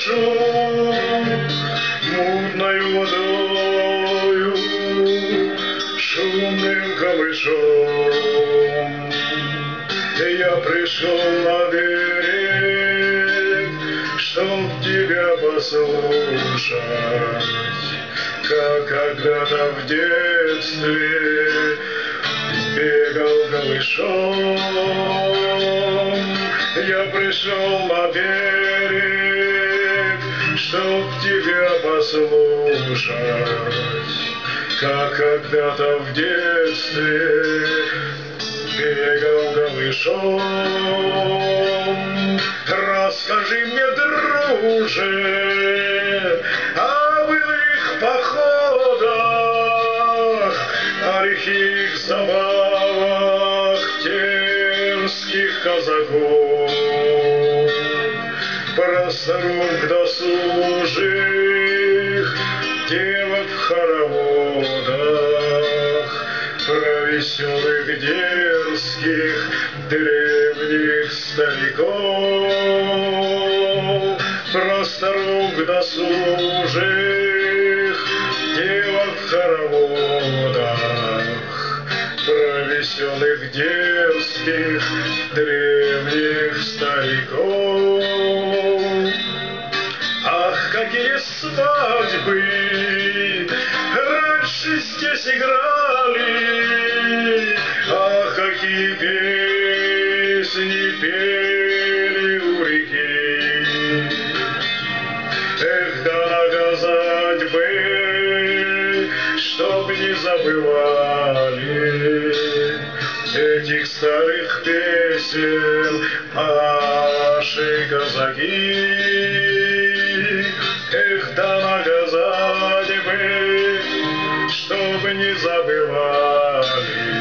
дождем, мутною водою, шумным камышом. Я пришел на берег, чтоб тебя послушать, как когда-то в детстве бегал голышом. Я пришел на берег, чтоб тебя послушать, как когда-то в детстве бегал голышом. Расскажи мне, друже, о былых походах, о лихих забавах терских казаков, про старух досужих девок в хороводах, про веселых дерзких древних стариков, про старух досужих девок в хороводах, про веселых дерзких древних свадьбы раньше здесь играли, Ах, какие песни пели у реки. Эх, да наказать бы, чтоб не забывали этих старых песен наши казаки. Забывали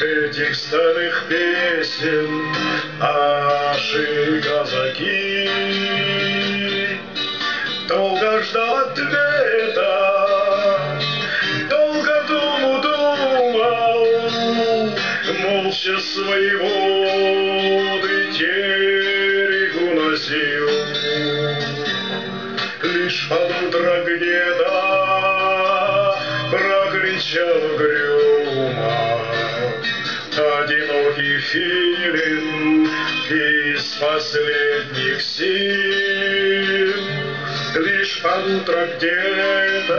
этих старых песен наши казаки. Долго ждал ответа, долго думу думал, молча свои воды терегу носил. Лишь под утро где-то прокричал угрюмо одинокий филин из последних сил. Лишь утро где-то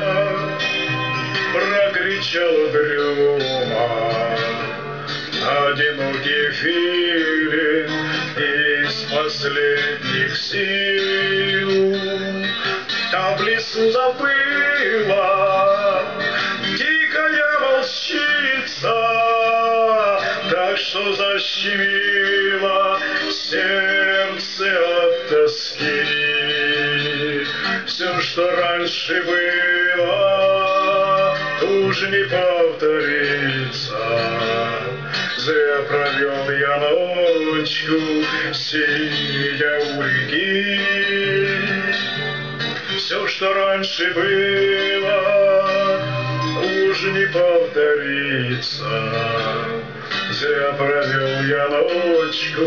прокричал угрюмо одинокий филин из последних сил. Там в лесу забыла что защемило сердце от тоски. Все, что раньше было, уж не повторится. Зря провел я ночку, сидя у реки. Все, что раньше было, уж не повторится. Зря провел я ночку,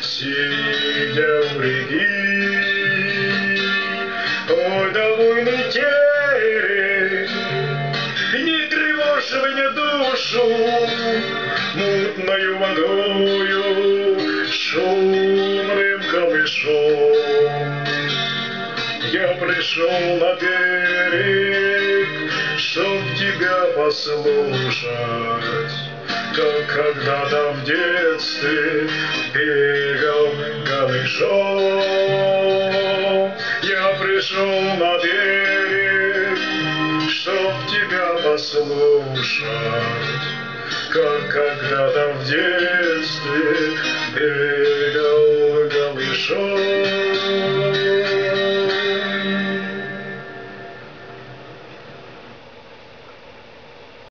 сидя у реки. Ой, довольный терек, не тревожь мне душу мутною водою, шумным камышом. Я пришел на берег, чтоб тебя послушать, как когда-то в детстве бегал голышом. Я пришел на берег, чтоб тебя послушать, как когда-то в детстве бегал